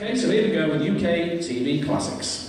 Okay, so here we go with UK TV classics.